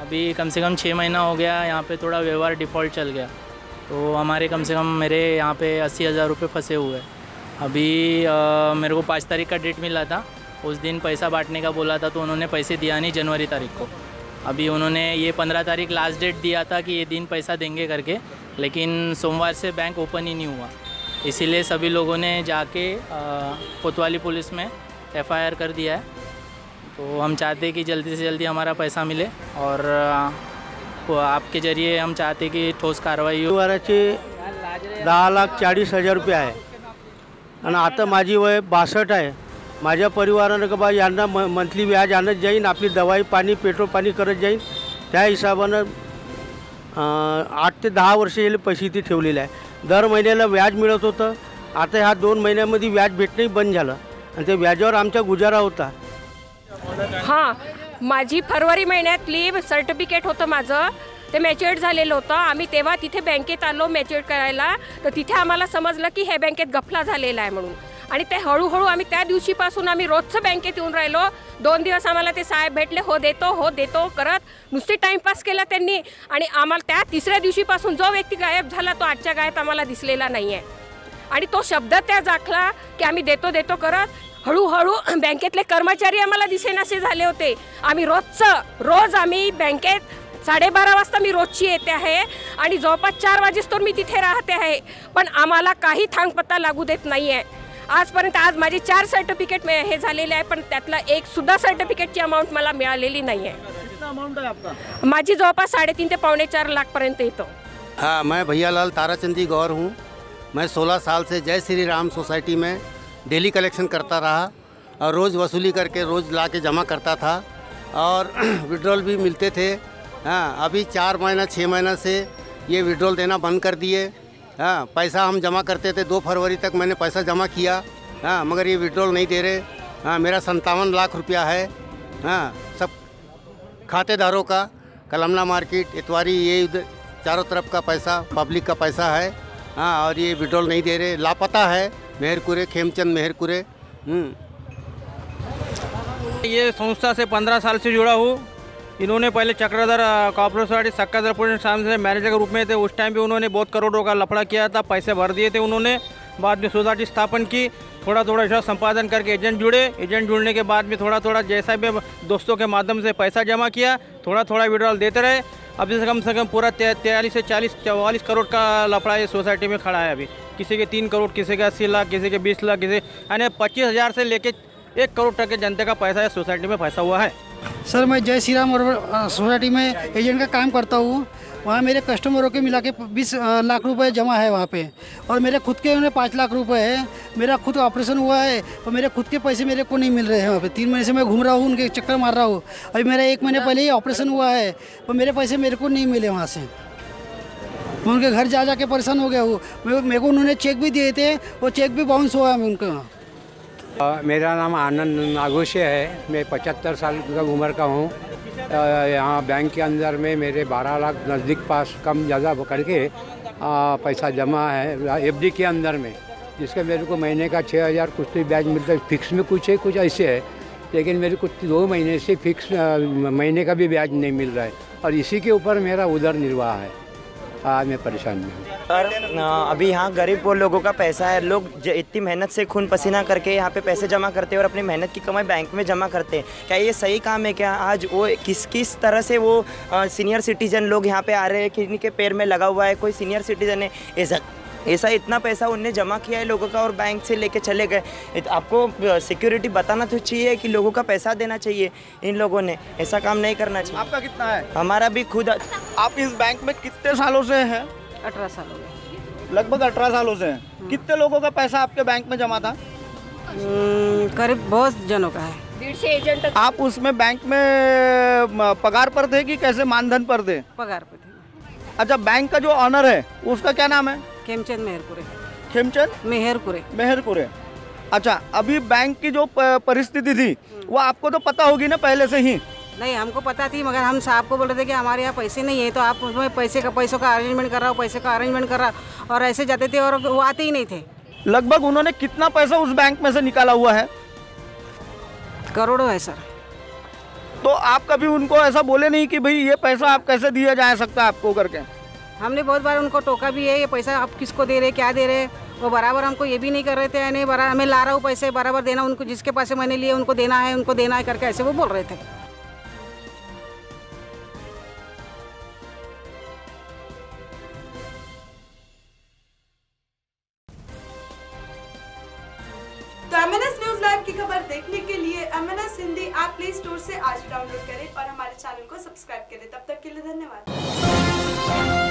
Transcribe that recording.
अभी कम से कम छः महीना हो गया यहाँ पे थोड़ा व्यवहार डिफ़ॉल्ट चल गया। तो हमारे कम से कम मेरे यहाँ पे अस्सी हज़ार रुपये फंसे हुए। अभी अ, मेरे को पाँच तारीख का डेट मिला था। उस दिन पैसा बांटने का बोला था तो उन्होंने पैसे दिया नहीं जनवरी तारीख को। अभी उन्होंने ये पंद्रह तारीख लास्ट डेट दिया था कि ये दिन पैसा देंगे करके लेकिन सोमवार से बैंक ओपन ही नहीं हुआ। इसीलिए सभी लोगों ने जाके कोतवाली पुलिस में एफआईआर कर दिया है। तो हम चाहते हैं कि जल्दी से जल्दी हमारा पैसा मिले और आपके ज़रिए हम चाहते कि ठोस कारवाई हो। परिवाराचे दहा लाख चाळीस हजार रुपये आहे. आणि आता माझी वय बासष्ट आहे. माझ्या परिवारानं का बा यांना म मंथली व्याज आणत जाईन आपली दवाई पाणी पेट्रोल पाणी करत जाईन. त्या हिशोबानं आठ ते दहा वर्ष याला पैसे इथे ठेवलेले आहे. दर महिन्याला व्याज मिळत होतं. आता ह्या दोन महिन्यामध्ये व्याज भेटणंही बंद झालं. आणि ते व्याजावर आमचा गुजारा होता. हां माझी फरवरी महिन्यातली सर्टिफिकेट होतं माझं. ते मॅच्युअर्ड झालेलं होतं. आम्ही तेव्हा तिथे बँकेत आलो मॅच्युअर्ड करायला. तर तिथे आम्हाला समजलं की हे बँकेत गफला झालेला आहे म्हणून. आणि ते हळूहळू आम्ही त्या दिवशीपासून आम्ही रोजचं बँकेत येऊन राहिलो. दोन दिवस आम्हाला ते साहेब भेटले हो देतो हो देतो करत. नुसते टाईमपास केला त्यांनी. आणि आम्हाला त्या तिसऱ्या दिवशीपासून जो व्यक्ती गायब झाला तो आजच्या गायत आम्हाला दिसलेला नाही आहे आणि तो शब्द त्या दाखला की आम्ही देतो देतो करत. हळूहळू बँकेतले कर्मचारी आम्हाला दिसेनासे झाले होते. आम्ही रोजचं रोज आम्ही बँकेत साडेबारा वाजता मी रोजची येते आहे आणि जवळपास चार वाजेस्तोवर मी तिथे राहते आहे. पण आम्हाला काही थांगपत्ता लागू देत नाही आहे आजपर्यंत आज माझे चार सर्टिफिकेट हे झालेले आहे पण त्यातलं एक सुद्धा सर्टिफिकेटची अमाऊंट मला मिळालेली नाही आहे माझी जवळपास साडेतीन ते पावणे चार लाखपर्यंत येतो. हाँ मैं भैयालाल ताराचंदी गौर हूँ. मैं 16 साल से जय श्री राम सोसाइटी में डेली कलेक्शन करता रहा और रोज़ वसूली करके रोज़ ला के जमा करता था और विड्रॉल भी मिलते थे। हाँ अभी चार महीना छः महीना से ये विड्रॉल देना बंद कर दिए। हाँ पैसा हम जमा करते थे, दो फरवरी तक मैंने पैसा जमा किया। हाँ मगर ये विड्रॉल नहीं दे रहे। हाँ मेरा संतावन लाख रुपया है। हाँ सब खातेदारों का, कलमना मार्केट, इतवारी, ये चारों तरफ़ का पैसा पब्लिक का पैसा है। हाँ और ये विड्रॉल नहीं दे रहे। लापता है। मेहरकुरे, खेमचंद मेहरकुरे। हम्म। ये संस्था से पंद्रह साल से जुड़ा हूँ। इन्होंने पहले चक्रधर सोसाइटी सक्काधर पुलिस से मैनेजर के रूप में थे। उस टाइम भी उन्होंने बहुत करोड़ों का लफड़ा किया था, पैसे भर दिए थे उन्होंने। बाद में सोसाइटी स्थापन की थोड़ा थोड़ा ऐसा संपादन करके एजेंट जुड़े। एजेंट जुड़ने के बाद में थोड़ा थोड़ा जैसा भी दोस्तों के माध्यम से पैसा जमा किया थोड़ा थोड़ा विड्रॉल देते रहे। अभी से कम से कम पूरा तैयालीस से चालीस, चवालीस करोड़ का लफड़ा ये सोसाइटी में खड़ा है अभी। किसी के तीन करोड़, किसी के अस्सी लाख, किसी के बीस लाख, किसी यानी पच्चीस हज़ार से लेके एक करोड़ तक के जनता का पैसा इस सोसाइटी में फंसा हुआ है। सर, मैं जय श्री राम और सोसाइटी में एजेंट का काम करता हूँ। वहाँ मेरे कस्टमरों के मिला के बीस लाख रुपए जमा है वहाँ पे। और मेरे खुद के उन्हें पाँच लाख रुपए है। मेरा खुद ऑपरेशन हुआ है और मेरे खुद के पैसे मेरे को नहीं मिल रहे हैं वहाँ पे। तीन महीने से मैं घूम रहा हूँ, उनके चक्कर मार रहा हूँ। अभी मेरा एक महीने पहले ही ऑपरेशन हुआ है, पर मेरे पैसे मेरे को नहीं मिले वहाँ से। मैं उनके घर जा जा के परेशान हो गया हूँ। मेरे को उन्होंने चेक भी दिए थे वो चेक भी बाउंस हुआ है उनका अ, मेरा नाम आनंद नागोशे है। मैं पचहत्तर साल का उम्र का हूँ। यहाँ बैंक के अंदर में मेरे 12 लाख नज़दीक पास कम ज़्यादा करके अ, पैसा जमा है एफडी के अंदर में। जिसका मेरे को महीने का छः हज़ार कुछ तो ब्याज मिलता है। फिक्स में कुछ है कुछ ऐसे है। लेकिन मेरे को दो महीने से फिक्स महीने का भी ब्याज नहीं मिल रहा है। और इसी के ऊपर मेरा उधर निर्वाह है। आज मैं परेशान हूँ। और अभी यहाँ गरीब वो लोगों का पैसा है। लोग इतनी मेहनत से खून पसीना करके यहाँ पे पैसे जमा करते हैं और अपनी मेहनत की कमाई बैंक में जमा करते हैं। क्या ये सही काम है क्या? आज वो किस किस तरह से वो सीनियर सिटीजन लोग यहाँ पे आ रहे हैं? किन्हीं के पैर में लगा हुआ है? कोई सीनियर सिटीजन है? ऐसा इतना पैसा उनने जमा किया है लोगों का और बैंक से लेके चले गए। आपको सिक्योरिटी बताना तो चाहिए कि लोगों का पैसा देना चाहिए इन लोगों ने। ऐसा काम नहीं करना चाहिए। आपका कितना है? हमारा भी खुद आप इस बैंक में कितने सालों से हैं? अठारह साल हो गए लगभग अठारह सालों से हैं। कितने लोगों का पैसा आपके बैंक में जमा था? करीब बहुत जनों का है। दीडशे एजंट आप उसमें बैंक में पगार पर थे कि कैसे मानधन पर थे? पगार पे थे। अच्छा बैंक का जो ऑनर है उसका क्या नाम है? खेमचंद मेहरपुरे खेमचंद मेहरपुरे मेहरपुरे अच्छा अभी बैंक की जो परिस्थिति थी वो आपको तो पता होगी ना पहले से ही? नहीं हमको पता थी मगर हम साहब को बोल रहे थे कि हमारे यहाँ पैसे नहीं है तो आप उसमें पैसे का पैसों का अरेंजमेंट कर रहा हो पैसे का अरेंजमेंट कर रहा और ऐसे जाते थे और वो आते ही नहीं थे। लगभग उन्होंने कितना पैसा उस बैंक में से निकाला हुआ है? करोड़ों है सर। तो आप कभी उनको ऐसा बोले नहीं कि भाई ये पैसा आप कैसे दिया जा सकता है आपको करके? हमने बहुत बार उनको टोका भी है, ये पैसा आप किसको दे रहे, क्या दे रहे? वो बराबर हमको ये भी नहीं कर रहे थे यानी बराबर मैं ला रहा हूँ पैसे, बराबर देना उनको, जिसके पास मैंने लिए, उनको देना है, उनको देना है करके ऐसे वो बोल रहे थे। तो न्यूज़ लाइव की खबर देखने के लिए M Hindi app play store से आज डाउनलोड करें और हमारे चैनल को सब्सक्राइब करें। तब तक के लिए धन्यवाद।